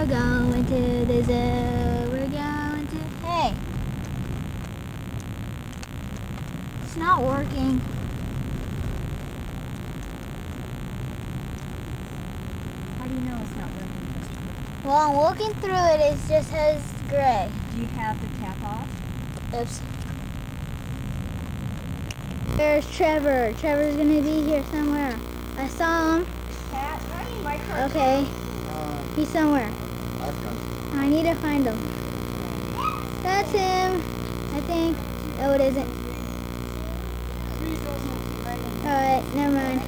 We're going to the zoo. We're going to. Hey! It's not working. How do you know it's not working? Well, I'm looking through it. It just has gray. Do you have the cap off? Oops. There's Trevor. Trevor's gonna be here somewhere. I saw him. Pat, honey, my car. Okay. He's somewhere. I need to find him. That's him. I think. Oh, it isn't. Alright, never mind.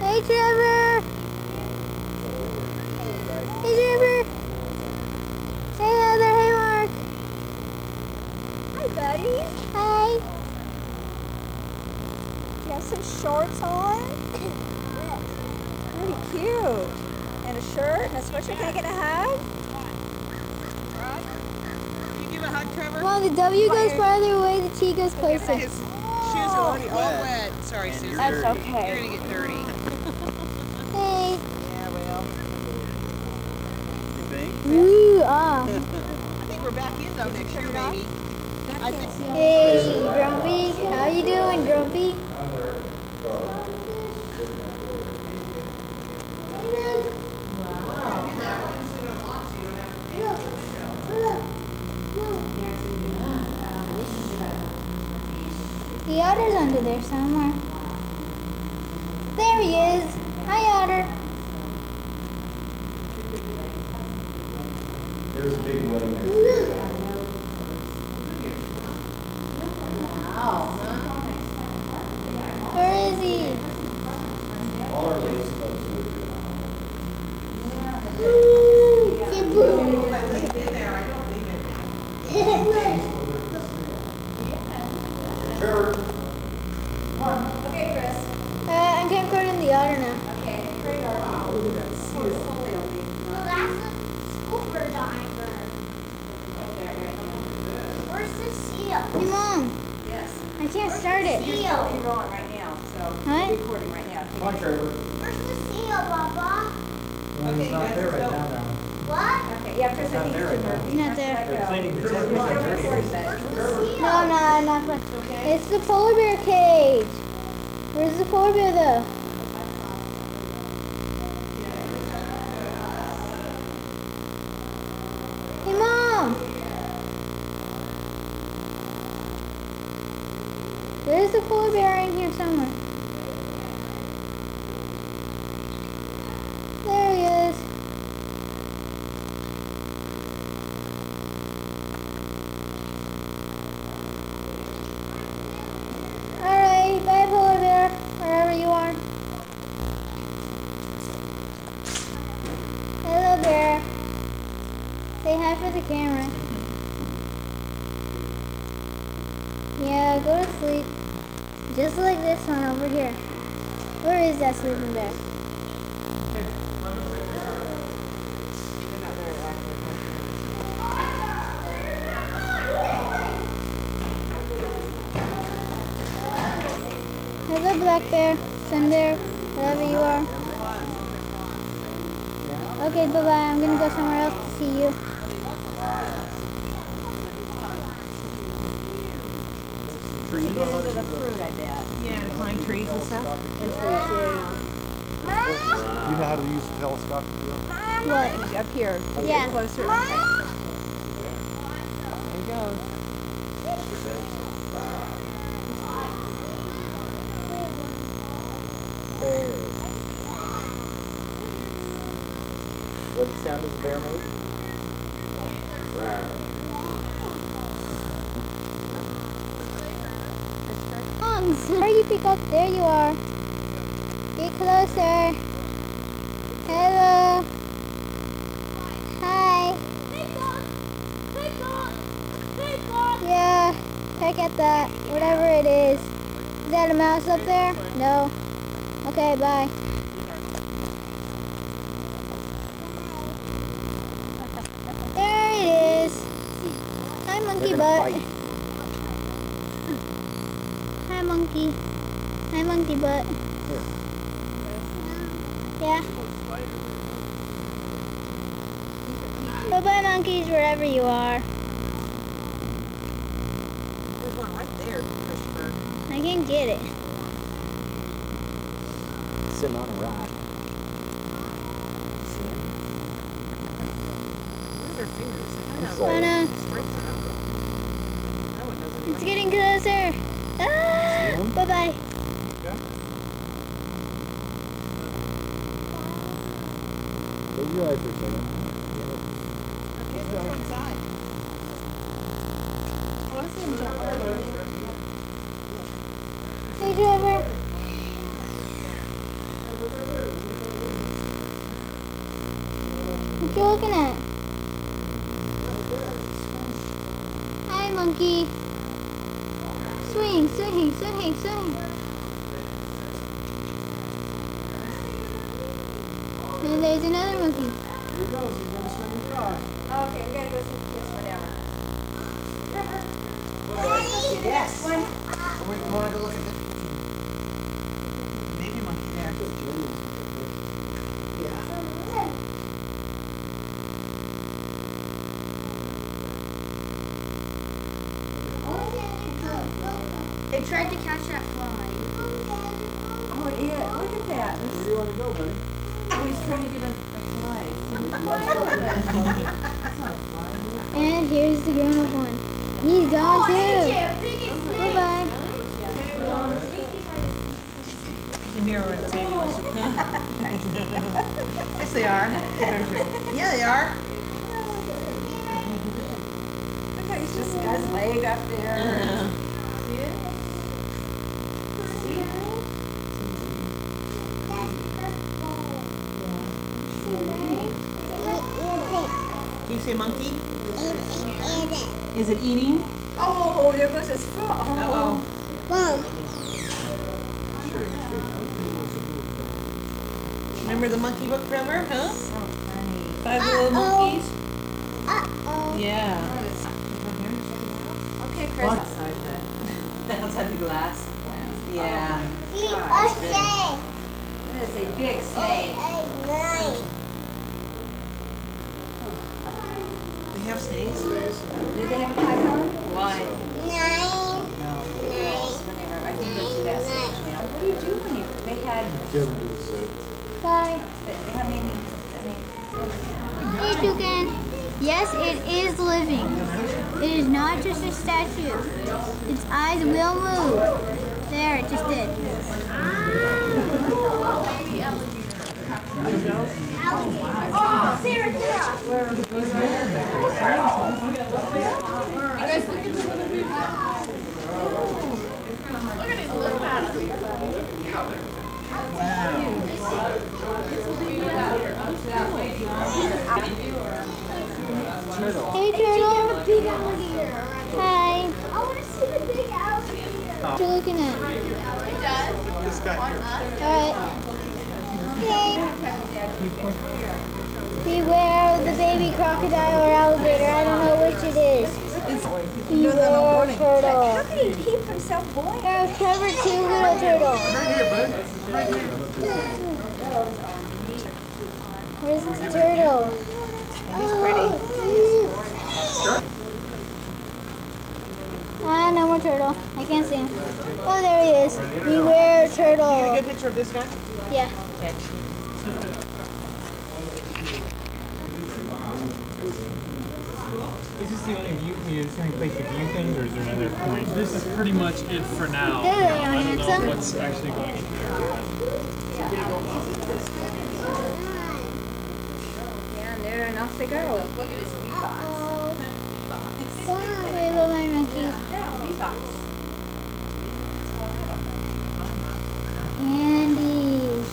Hey, Trevor! Hey, Trevor! Hey, Heather. Hey, Mark. Hi, buddy. Hi. You have some shorts on? Pretty cute. And a shirt and a sweatshirt. Can I get a hug? You give a hug, Trevor? Well, the W goes farther away, the T goes His closer. shoes are already all wet. Sorry, Susan. That's okay. You're gonna get dirty. Hey. Yeah, well. Ooh, ah. I think we're back in though next year, maybe. I think. Hey, Grumpy. How you doing, Grumpy? The otter's under there somewhere. The seal? Hey, Mom. Yes. I can't start it. You're rolling right now, so What? you're recording right now. come on, Trevor. Where's the seal, Papa? Well, Okay, it's not there right now, now. What? Okay, yeah, Chris, I think Not it's there right murky. Not there. They're cleaning the We're test. still recording, but- No, not. I'm not. playing. It's the polar bear cage. Where's the polar bear, though? Hey, Mom. Polar bear in here somewhere. There he is. Alright, bye polar bear, wherever you are. Hello bear. Say hi for the camera. Yeah, go to sleep. Just like this one over here. Where is that sleeping bear? Hello black bear, sun bear, wherever you are. Okay, bye bye. I'm gonna go somewhere else to see you of the fruit, I bet. Yeah, trees and stuff. And trees, yeah. You know how to use the telescope? What? Up here. a little Yeah. Closer. Okay. There you go. What sound does the bear make? Where you pick up? There you are. Get closer. Hello. Hi. Yeah, check at that. Whatever it is. Is that a mouse up there? No. Okay, bye. There it is. Hi, monkey butt. Hi, monkey. Hi, monkey butt. Yeah. Bye-bye, monkeys, wherever you are. There's one right there, Christopher. I can't get it. Sitting on a rock. Where's? I. Wanna? Straighten it up. That one doesn't It's getting closer. Ah! Bye-bye. Close your eyes for a second. Okay, let's go inside. I want to see him jump. Hey, Trevor. What you looking at? Hi, monkey. Swing, swing, swing, swing. And there's another monkey. Okay, we gotta go see the kids whatever. Yes. We want to go look at the baby monkey there. They tried to catch that fly. Oh, yeah, look at that. Where do you want to go, buddy? Oh, he's trying to get a, a fly. And here's the grown-up one. He's oh, gone too. Bye-bye. You near where the baby was. yes, they are. yeah, they are. Look how he's just got his leg up there. you say monkey? Is it eating? Oh, there goes his foot. Oh. Remember the monkey book, remember? Huh? So funny. Five little monkeys? Uh-oh. Yeah. Okay, Chris. Outside the, outside the glass. Yeah. That is a big snake. They have snakes? Did they have a? Why? They do that stage now. What do you do when you, they had, Kevin did the same. Bye. I mean, Hey, toucan. Yes, it is living. It is not just a statue. Its eyes will move. There, it just did. Hey, turtle. Hi. I want to see the big alligator. What you looking at? This guy here. Alright. Okay. Beware of the baby crocodile or alligator. I don't know which it is. Beware how turtle. can he keep himself buoyant? There's covered two little turtles. Right here, bud. Right here. Where's this turtle? Oh, Ah, no more turtle. I can't see him. Oh, there he is. Beware turtle. You Get a good picture of this guy? Yeah. Okay. Is this the only view? I mean, is this the only place to view things, or is there another point? This is pretty much it for now. There they are, I don't know handsome. what's actually going on there. Yeah, and there and off they go. Wait, little my monkey. Andy.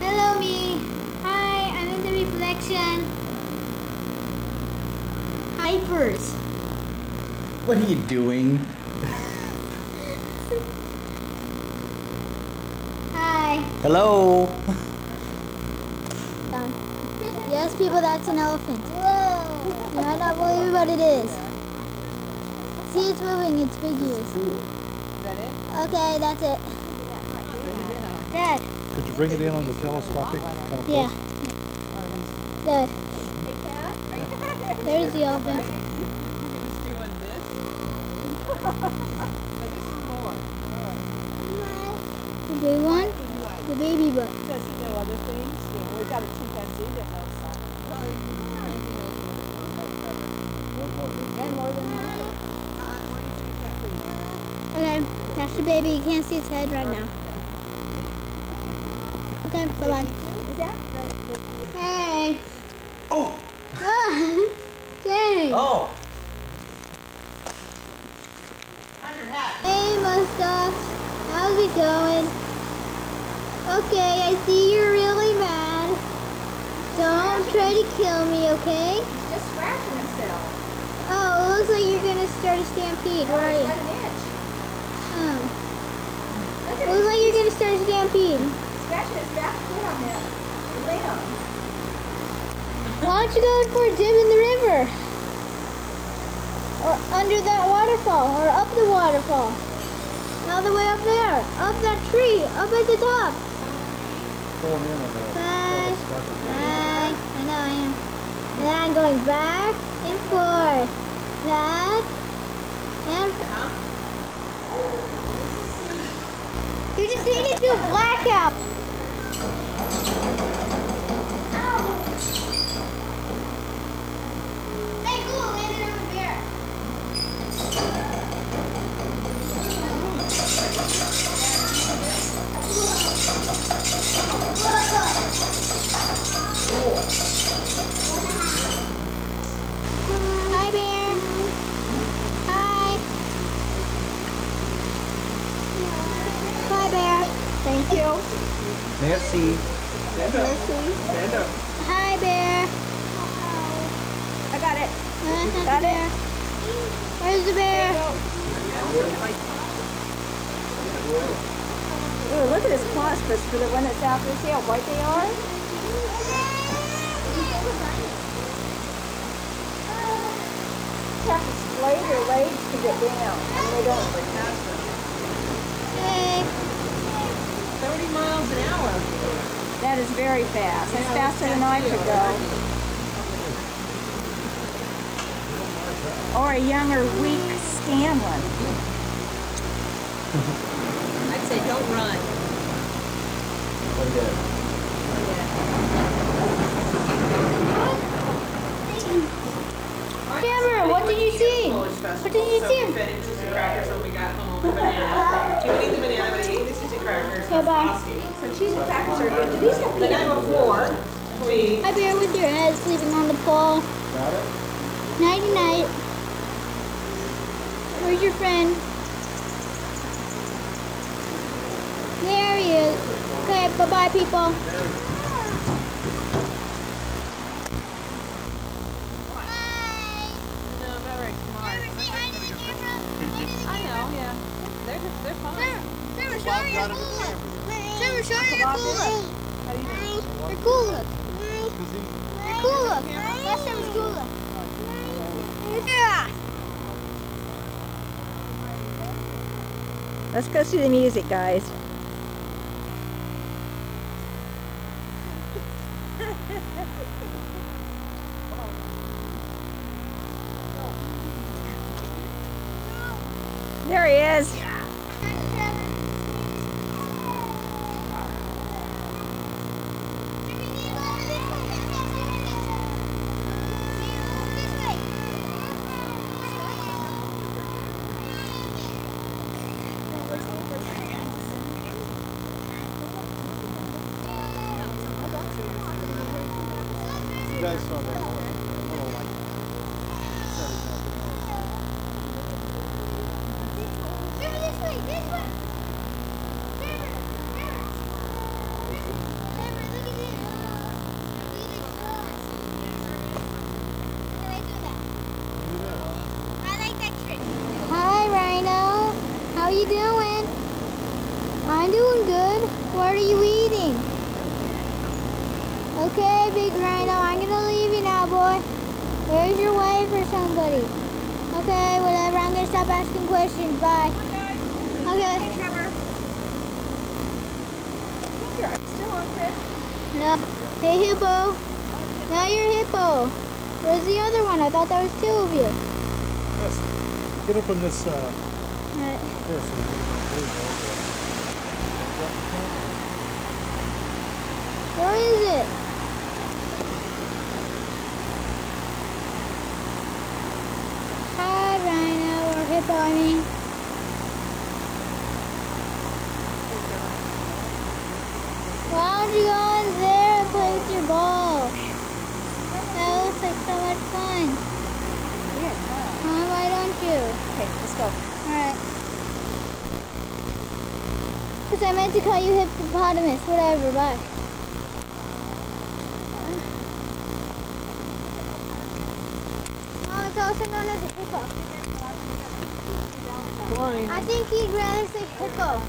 Hello, me. Hi, I'm in the reflection. Hypers. What are you doing? Hi. Hello? Done. Yes, people, that's an elephant. Whoa. You might not believe what it is. See, it's moving. It's big ears. Is that it? Okay, that's it. Dad. Could you bring it in on the telescopic? kind of Yeah. close? There. Hey, cat. Are you There's the more. The big one. The baby butt. Does know other things? Know, we've got a chimpanzee that. Okay, that's the baby. You can't see its head right now. Okay, bye bye. Is that the, Hey. Oh. Dang. Oh. Hey, Mustache. How's it going? Okay, I see you're really mad. Don't try to kill me, okay? he's just scratching himself. Oh, it looks like you're gonna start a stampede. Where are He's you? got an itch. Oh. It looks like you're gonna start a stampede. Scratching his back foot on him. Limb. Why don't you go for a dip in the river? Or under that waterfall, or up the waterfall. All the way up there, up that tree, up at the top. Bye. Bye. I know I am. And then I'm going back and forth. Back and You just need to do blackout. Hey, Hi, Bear. Hi. Hi, Bear. Thank you. Merci. Stand up. Hi, Bear. I got it. Uh, Got it. bear. Where's the bear? Ooh, look at his claws, Christopher. The one that's out there. See how white they are? Have to splay their legs to get down. And they don't. Hey. 30 miles an hour. That is very fast. That's faster than I could go. Or a younger, weak Scanlon. I'd say don't run. Cameron, and crackers. Okay, bye. So cheese and crackers are good. These have The night before, we Hi, Bear, with your head sleeping on the pole. Got it. Nighty night. Where's your friend? There he is. Okay, bye bye, people. No, I'm not very smart. I know, yeah. They're, they're fine. Trevor, show her your cool look. Trevor, show her your. Your cool look. Your cool look. That's Trevor's cool look. Yeah. Let's go see the music, guys. There he is. You guys saw that. Oh, like, Hi, Rhino. How you doing? I'm doing good. What are you eating? Okay, big Rhino. I'm gonna leave you now, boy. There's your wife or somebody. Okay, whatever. I'm gonna stop asking questions. Bye. Okay. Trevor. Here, I'm still on, Chris. No. Hey, Hippo. Now you're hippo. Where's the other one? I thought there was two of you. Yes. Get up on this, uh, Alright. this. There you Where is it? Hi, Rhino, or hippo, I mean. Why don't you go in there and play with your ball? That looks like so much fun. Yeah, wow. Huh? Why don't you? Okay, let's go. Alright. Because I meant to call you hippopotamus. Whatever, bye. Oh, it's also known as a hippo. go. I think he'd rather say hippo.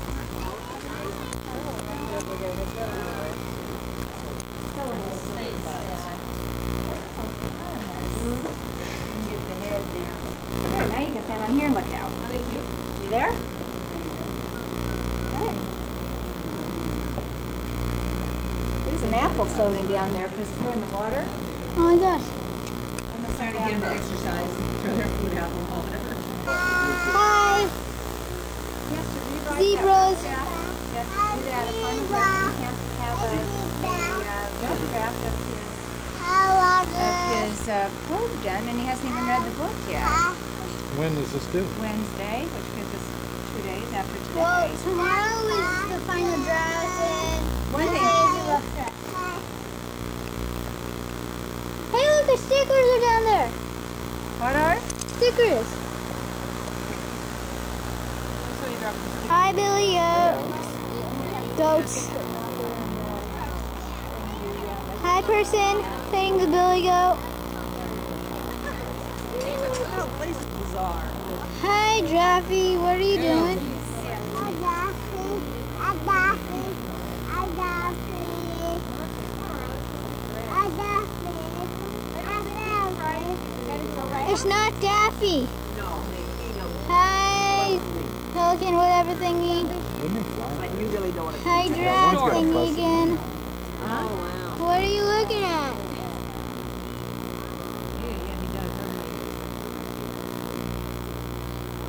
There, now you can stand on here and look out. You there? Okay. There's an apple floating down there because we're in the water. Oh my gosh. I'm just trying to get them to exercise, throw their food out or whatever. Hi, Yes, sir. You ride zebras. that. Yes, do that. A fun ride. You have to have a, a uh, photograph of his, of his uh, probe done, and he hasn't even read the book yet. When is this due? Wednesday, which gives us two days after today. Well, tomorrow is the final draft and One thing- Wednesday is the rough draft. Hey, look, the stickers are down there. What are? Stickers. Hi, Billy Goat. Goats. Hi, person. Saying the Billy Goat. Oh, Hi, Draffy. What are you doing? It's not Daffy. Hi, Pelican, whatever thingy. Hi, Draft thingy again. What are you looking at?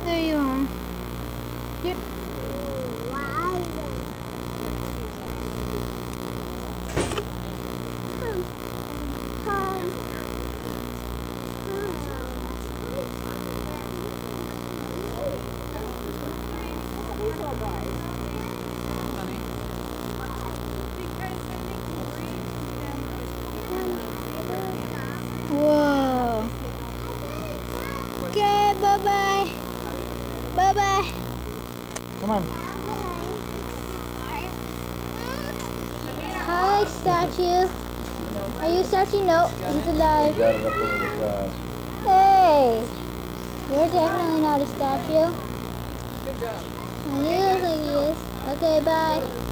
There you are. Yep. Whoa. Okay, bye bye. Bye bye. Come on. Hi, statue. Are you a statue? No, he's alive. Got it up over the glass. Hey, you're definitely not a statue. And he looks like he is. Okay, bye.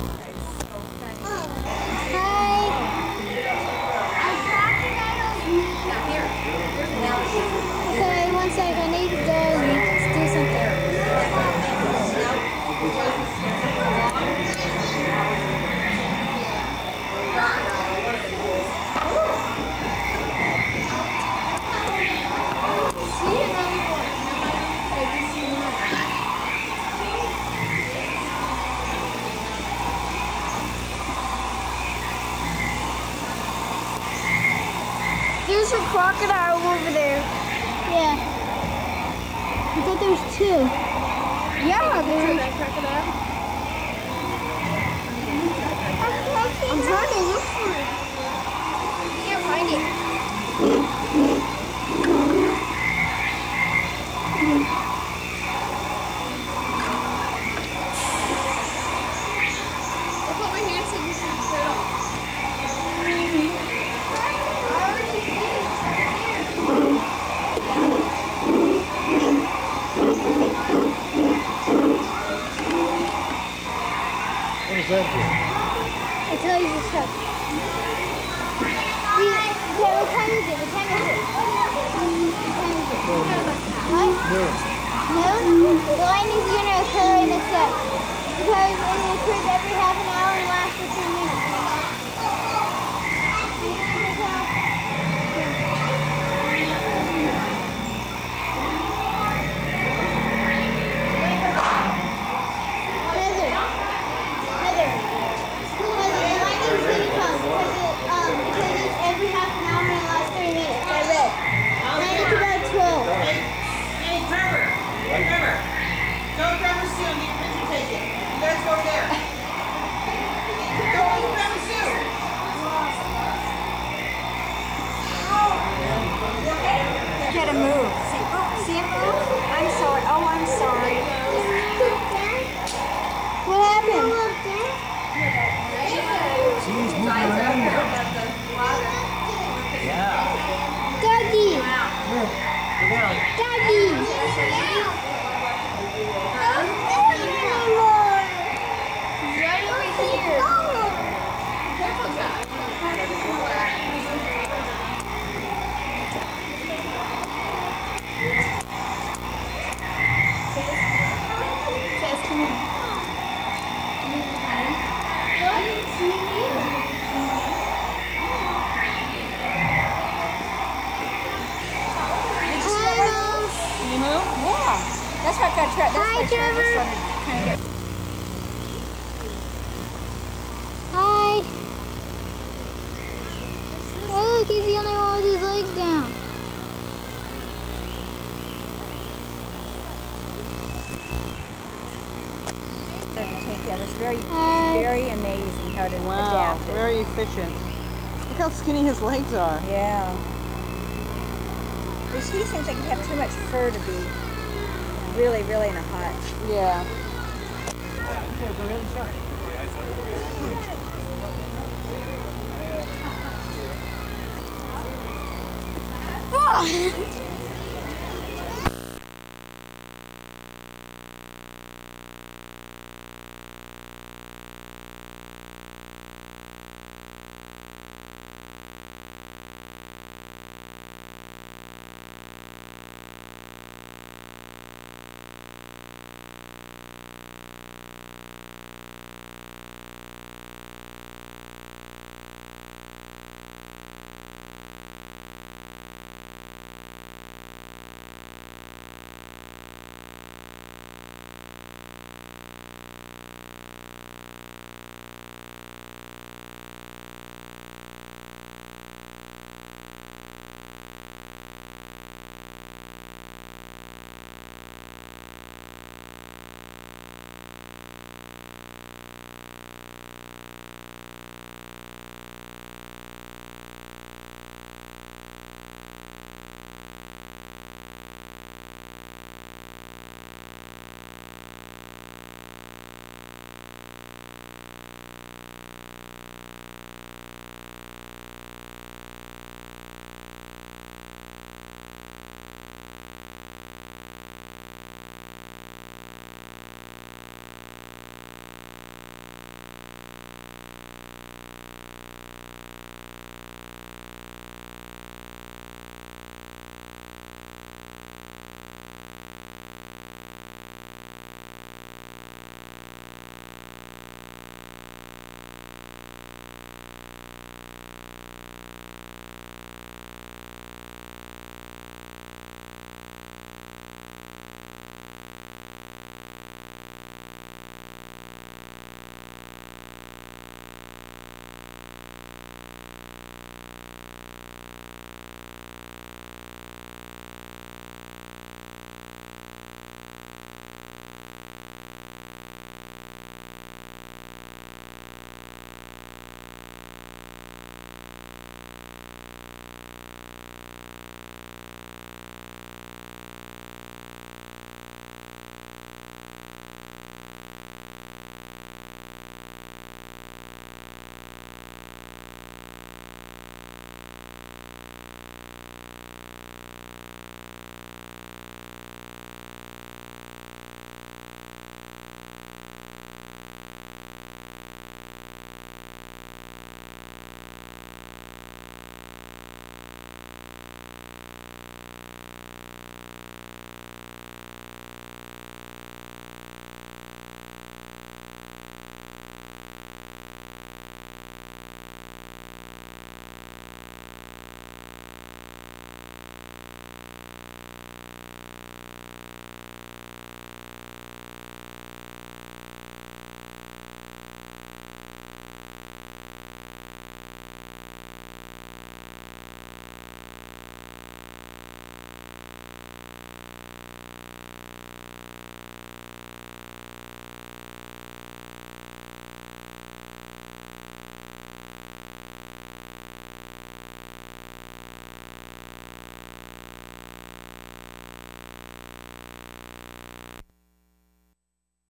Two. Yeah, there's 是六。Get Hi. Oh, look, he's the only one with his legs down. that. It's very, Hi. very amazing how to Wow, adapt it. very efficient. Look how skinny his legs are. Yeah. Which he they can have too much fur to be really, really in a hut. Yeah. Oh.